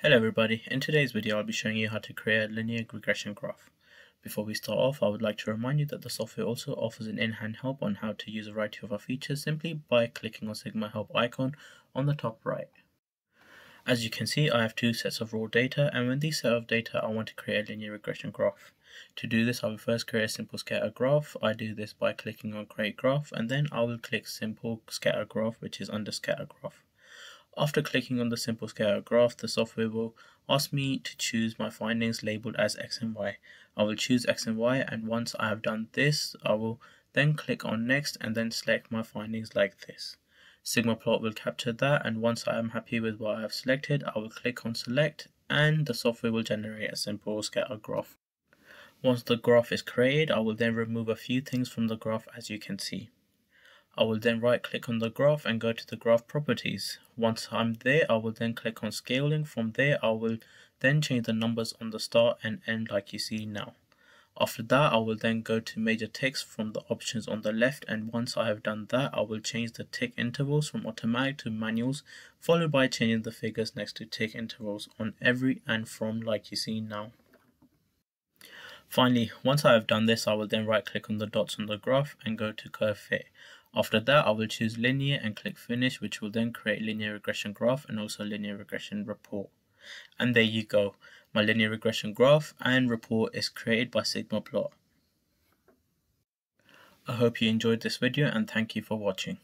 Hello everybody, in today's video I'll be showing you how to create a linear regression graph. Before we start off, I would like to remind you that the software also offers an in-hand help on how to use a variety of our features simply by clicking on Sigma help icon on the top right. As you can see, I have two sets of raw data and with these set of data I want to create a linear regression graph. To do this, I will first create a simple scatter graph. I do this by clicking on create graph and then I will click simple scatter graph which is under scatter graph. After clicking on the simple scatter graph, the software will ask me to choose my findings labeled as X and Y. I will choose X and Y and once I have done this, I will then click on next and then select my findings like this. Sigmaplot will capture that and once I am happy with what I have selected, I will click on select and the software will generate a simple scatter graph. Once the graph is created, I will then remove a few things from the graph as you can see. I will then right click on the graph and go to the graph properties. Once I'm there, I will then click on scaling. From there, I will then change the numbers on the start and end like you see now. After that, I will then go to major ticks from the options on the left and once I have done that, I will change the tick intervals from automatic to manuals, followed by changing the figures next to tick intervals on every and from like you see now. Finally, once I have done this, I will then right click on the dots on the graph and go to curve fit. After that, I will choose linear and click finish, which will then create linear regression graph and also linear regression report. And there you go. My linear regression graph and report is created by Sigmaplot. I hope you enjoyed this video and thank you for watching.